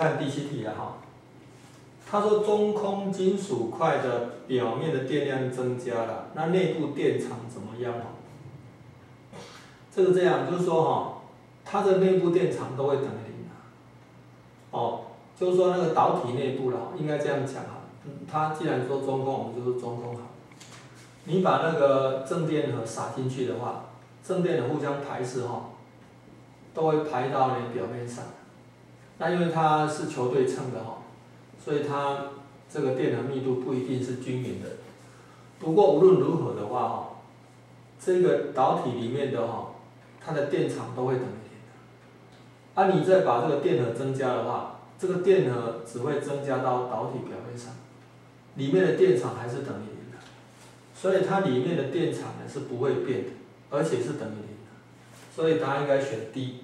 看第七题了哈。他说中空金属块的表面的电量增加了，那内部电场怎么样哈？这个这样就是说哈，它的内部电场都会等于零啊。哦，就是说那个导体内部了，应该这样讲哈。它既然说中空，我们就说中空好。你把那个正电荷撒进去的话，正电荷互相排斥哈，都会排到你表面上。那因为它是球对称的哈。所以它这个电荷密度不一定是均匀的，不过无论如何的话哈，这个导体里面的哈，它的电场都会等于零的。啊，你再把这个电荷增加的话，这个电荷只会增加到导体表面上，里面的电场还是等于零的。所以它里面的电场呢是不会变的，而且是等于零的。所以答案应该选 D。